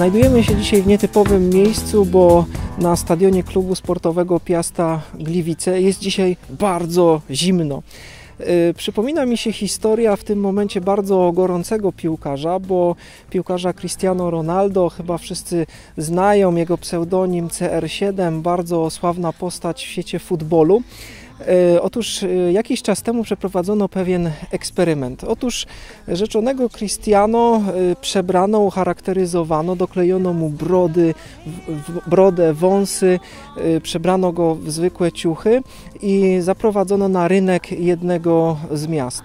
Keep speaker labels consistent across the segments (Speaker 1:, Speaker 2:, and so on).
Speaker 1: Znajdujemy się dzisiaj w nietypowym miejscu, bo na stadionie klubu sportowego Piasta Gliwice jest dzisiaj bardzo zimno. Y, przypomina mi się historia w tym momencie bardzo gorącego piłkarza, bo piłkarza Cristiano Ronaldo, chyba wszyscy znają jego pseudonim CR7, bardzo sławna postać w świecie futbolu. E, otóż e, jakiś czas temu przeprowadzono pewien eksperyment. Otóż rzeczonego Cristiano e, przebrano, ucharakteryzowano, doklejono mu brody, brodę, wąsy, przebrano go w zwykłe ciuchy i zaprowadzono na rynek jednego z miast.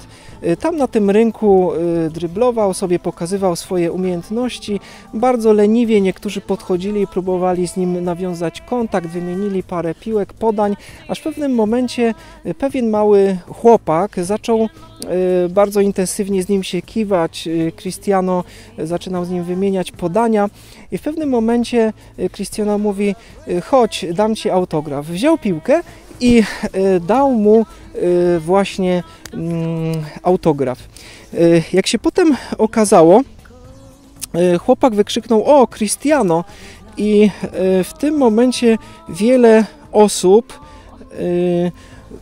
Speaker 1: Tam na tym rynku dryblował sobie, pokazywał swoje umiejętności. Bardzo leniwie niektórzy podchodzili i próbowali z nim nawiązać kontakt, wymienili parę piłek, podań, aż w pewnym momencie pewien mały chłopak zaczął bardzo intensywnie z nim się kiwać. Cristiano zaczynał z nim wymieniać podania i w pewnym momencie Cristiano mówi: Chodź, dam ci autograf. Wziął piłkę i dał mu właśnie Mm, autograf. E, jak się potem okazało, e, chłopak wykrzyknął: O, Cristiano! I e, w tym momencie wiele osób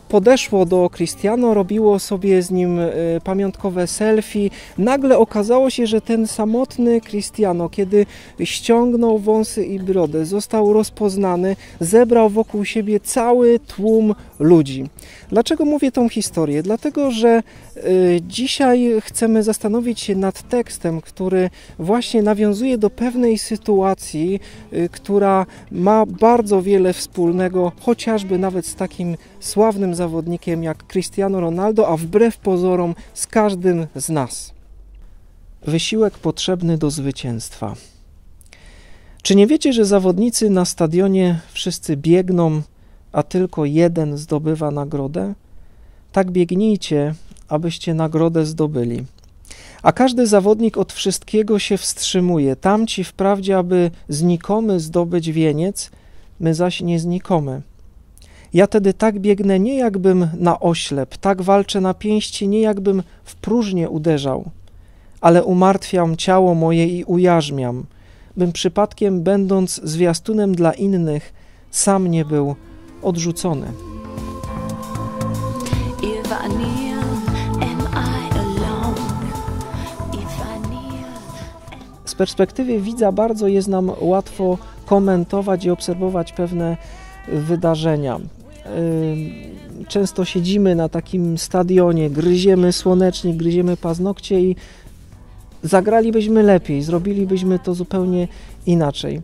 Speaker 1: podeszło do Cristiano, robiło sobie z nim e, pamiątkowe selfie. Nagle okazało się, że ten samotny Cristiano, kiedy ściągnął wąsy i brodę, został rozpoznany, zebrał wokół siebie cały tłum ludzi. Dlaczego mówię tą historię? Dlatego, że e, dzisiaj chcemy zastanowić się nad tekstem, który właśnie nawiązuje do pewnej sytuacji, e, która ma bardzo wiele wspólnego, chociażby nawet z takim sławnym zawodnikiem jak Cristiano Ronaldo, a wbrew pozorom z każdym z nas. Wysiłek potrzebny do zwycięstwa. Czy nie wiecie, że zawodnicy na stadionie wszyscy biegną, a tylko jeden zdobywa nagrodę? Tak biegnijcie, abyście nagrodę zdobyli. A każdy zawodnik od wszystkiego się wstrzymuje. Tamci wprawdzie, aby znikomy zdobyć wieniec, my zaś nie znikomy. Ja tedy tak biegnę nie jakbym na oślep, tak walczę na pięści nie jakbym w próżnię uderzał, ale umartwiam ciało moje i ujarzmiam, bym przypadkiem będąc zwiastunem dla innych sam nie był odrzucony. Z perspektywy widza bardzo jest nam łatwo komentować i obserwować pewne wydarzenia. Często siedzimy na takim stadionie, gryziemy słonecznik, gryziemy paznokcie i zagralibyśmy lepiej, zrobilibyśmy to zupełnie inaczej.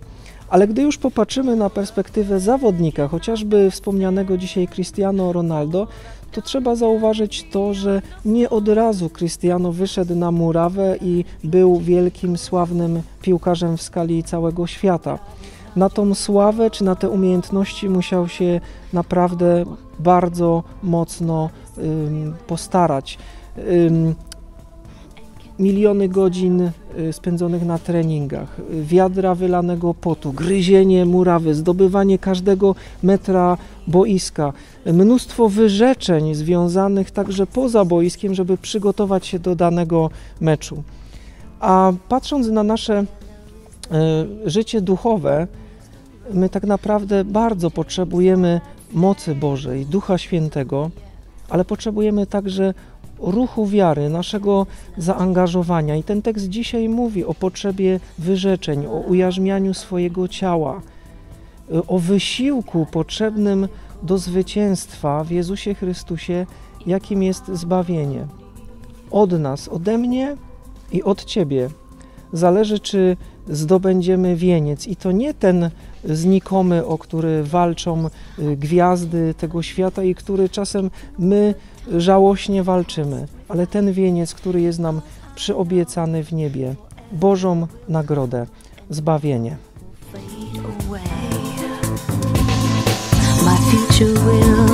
Speaker 1: Ale gdy już popatrzymy na perspektywę zawodnika, chociażby wspomnianego dzisiaj Cristiano Ronaldo, to trzeba zauważyć to, że nie od razu Cristiano wyszedł na murawę i był wielkim, sławnym piłkarzem w skali całego świata na tą sławę czy na te umiejętności musiał się naprawdę bardzo mocno ym, postarać. Ym, miliony godzin y, spędzonych na treningach, wiadra wylanego potu, gryzienie murawy, zdobywanie każdego metra boiska, mnóstwo wyrzeczeń związanych także poza boiskiem, żeby przygotować się do danego meczu. A patrząc na nasze życie duchowe, my tak naprawdę bardzo potrzebujemy mocy Bożej, Ducha Świętego, ale potrzebujemy także ruchu wiary, naszego zaangażowania. I ten tekst dzisiaj mówi o potrzebie wyrzeczeń, o ujarzmianiu swojego ciała, o wysiłku potrzebnym do zwycięstwa w Jezusie Chrystusie, jakim jest zbawienie. Od nas, ode mnie i od Ciebie zależy, czy zdobędziemy wieniec. I to nie ten znikomy, o który walczą y, gwiazdy tego świata i który czasem my żałośnie walczymy, ale ten wieniec, który jest nam przyobiecany w niebie, Bożą nagrodę, zbawienie. My future will